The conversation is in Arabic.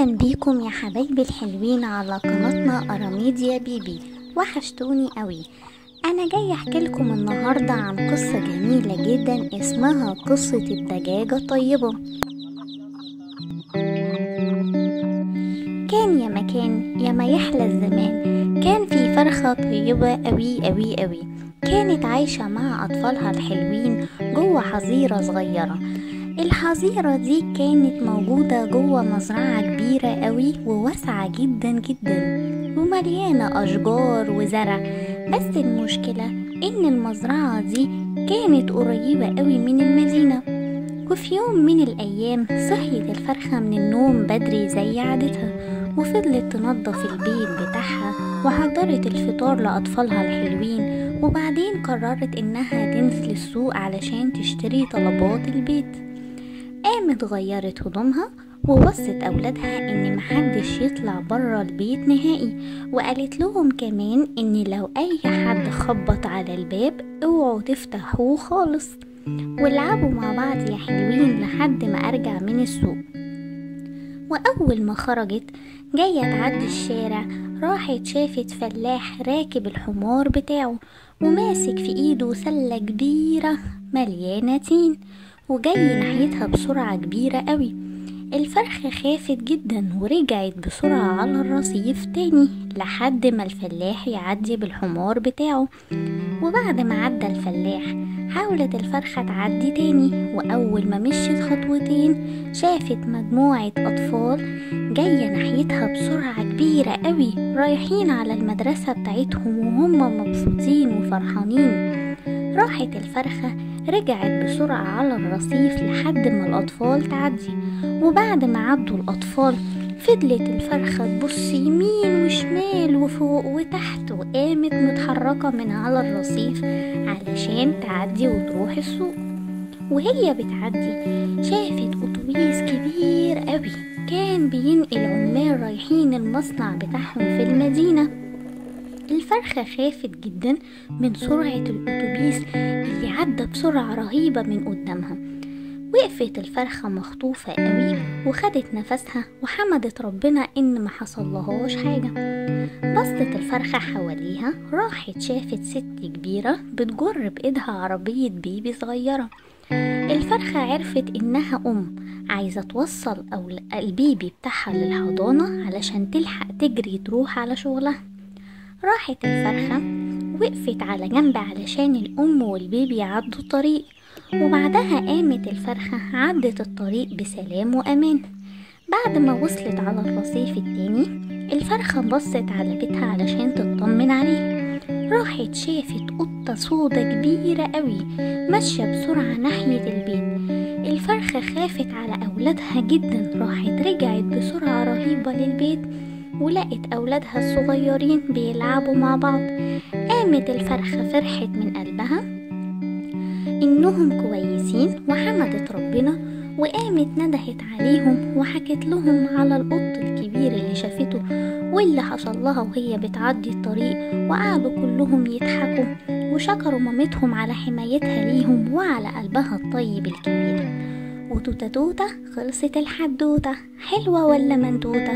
أهلا بيكم يا حبايبي الحلوين على قناتنا أراميديا بيبي. وحشتوني قوي. أنا جاي أحكي لكم النهارده عن قصة جميلة جدا اسمها قصة الدجاجة الطيبة. كان يا مكان يا ما يحلى الزمان. كان في فرخة طيبة قوي قوي قوي. كانت عايشة مع أطفالها الحلوين جوه حظيرة صغيرة. الحظيرة دي كانت موجودة جوه مزرعة كبيرة قوي وواسعة جدا جدا ومليانة أشجار وزرع. بس المشكلة إن المزرعة دي كانت قريبة قوي من المدينة. وفي يوم من الأيام صحيت الفرخة من النوم بدري زي عادتها وفضلت تنظف البيت بتاعها وحضرت الفطار لأطفالها الحلوين. وبعدين قررت إنها تنزل السوق علشان تشتري طلبات البيت. قامت غيرت هدومها ووصت أولادها إن محدش يطلع برا البيت نهائي. وقالت لهم كمان إن لو أي حد خبط على الباب اوعوا تفتحوه خالص. والعبوا مع بعض يا حلوين لحد ما أرجع من السوق. وأول ما خرجت جاية تعدي الشارع. راحت شافت فلاح راكب الحمار بتاعه وماسك في إيده سلة كبيرة مليانة تين. وجاي ناحيتها بسرعة كبيرة قوي. الفرخة خافت جدا ورجعت بسرعة على الرصيف تاني لحد ما الفلاح يعدي بالحمار بتاعه. وبعد ما عدى الفلاح حاولت الفرخة تعدي تاني وأول ما مشيت خطوتين شافت مجموعة أطفال جاية ناحيتها بسرعة كبيرة قوي رايحين على المدرسة بتاعتهم وهم مبسوطين وفرحانين. راحت الفرخة رجعت بسرعة على الرصيف لحد ما الأطفال تعدي. وبعد ما عدوا الأطفال فضلت الفرخة تبص يمين وشمال وفوق وتحت وقامت متحركة من على الرصيف علشان تعدي وتروح السوق. وهي بتعدي شافت أتوبيس كبير قوي كان بينقل عمال رايحين المصنع بتاعهم في المدينة. الفرخة خافت جدا من سرعة الأتوبيس اللي عدى بسرعة رهيبة من قدامها. وقفت الفرخة مخطوفة قوي وخدت نفسها وحمدت ربنا إن ما حصلهاش حاجة. بصت الفرخة حواليها راحت شافت ست كبيرة بتجر بإيدها عربية بيبي صغيرة. الفرخة عرفت إنها أم عايزة توصل أو البيبي بتاعها للحضانة علشان تلحق تجري تروح على شغلها. راحت الفرخة وقفت على جنب علشان الأم والبيبي يعدوا الطريق وبعدها قامت الفرخة عدت الطريق بسلام وأمان. بعد ما وصلت على الرصيف التاني الفرخة بصت على بيتها علشان تطمن عليه. راحت شافت قطة سودة كبيرة قوي ماشية بسرعة ناحية البيت. الفرخة خافت على أولادها جدا راحت رجعت بسرعة رهيبة للبيت. ولقت أولادها الصغيرين بيلعبوا مع بعض. قامت الفرخة فرحت من قلبها إنهم كويسين وحمدت ربنا وقامت ندهت عليهم وحكت لهم على القط الكبير اللي شافته واللي حصل لها وهي بتعدي الطريق. وقعدوا كلهم يضحكوا وشكروا مامتهم على حمايتها ليهم وعلى قلبها الطيب الكبير. وتوتة توتة خلصت الحدوتة. حلوة ولا منتوتة